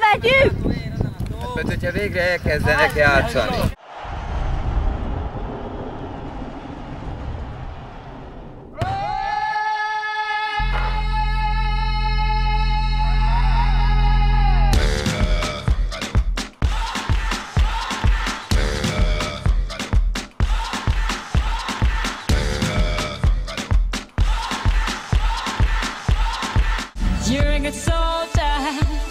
Vegyük! Mert hogyha végre elkezdenek játszani. You're a soldier,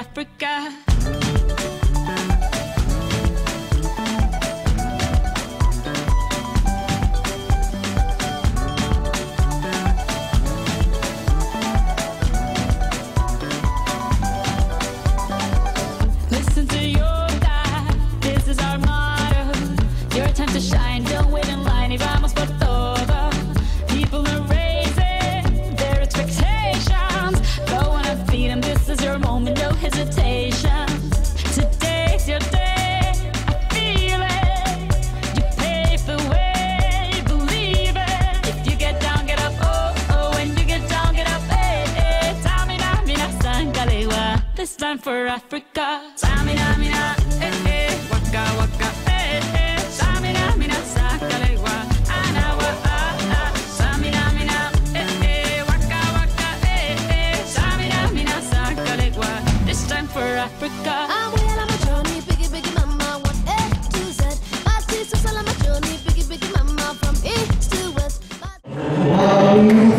Africa. Listen to your dad, this is our motto. Your time to shine, don't wait this time for Africa. Samina, mina, eh, eh, waka, waka, eh, eh. Samina, mina, sakalewa, anawa, ah, ah. Samina, mina, eh, eh, waka, waka, eh, eh. Samina, mina, sakalewa, this time for Africa. I'm journey, mama, to see journey, mama, from east to west. Um,